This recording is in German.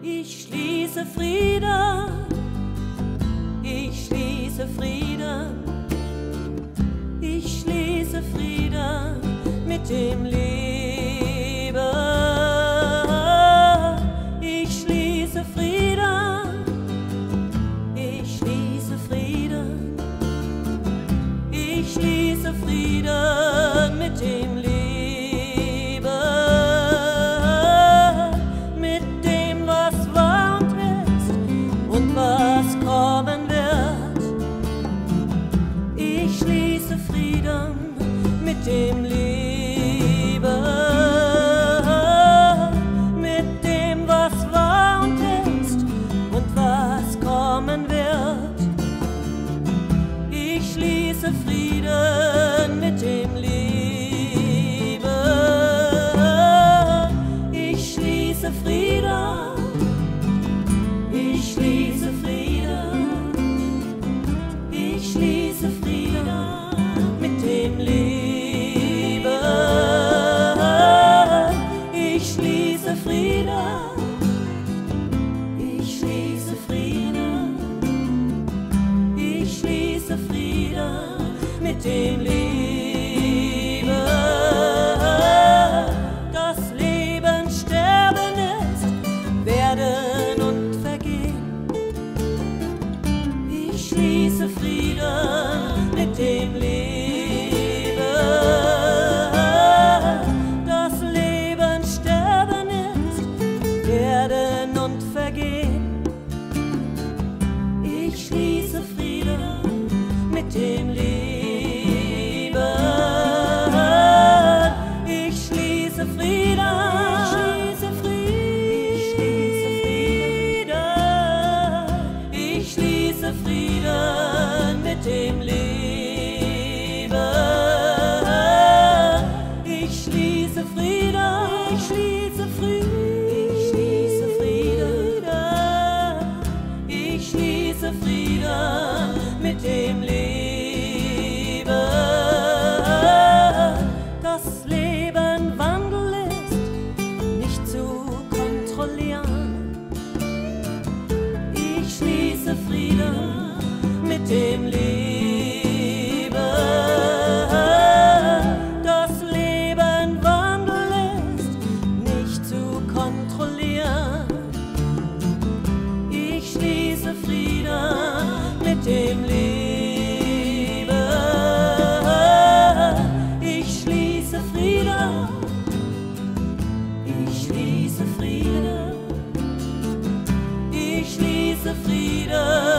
Ich schließe Frieden, ich schließe Frieden, ich schließe Frieden mit dem Leben. Ich schließe Frieden, ich schließe Frieden, ich schließe Frieden Frieden mit dem Leben. Mit dem, was war und ist und was kommen wird. Ich schließe Frieden dem Leben. Das Leben sterben ist, werden und vergehen. Ich schließe Frieden mit dem Leben. Das Leben sterben ist, werden und vergehen. Ich schließe Frieden mit dem Leben. Schließe Frieden mit dem Leben. Ich schließe Frieden. Ich schließe Frieden. Ich schließe Frieden. Ich schließe Frieden mit dem Leben. Schließe Frieden mit dem Leben. Das Leben Wandel ist nicht zu kontrollieren. Ich schließe Frieden mit dem Leben. Ich schließe Frieden. Ich schließe Frieden. The Friede.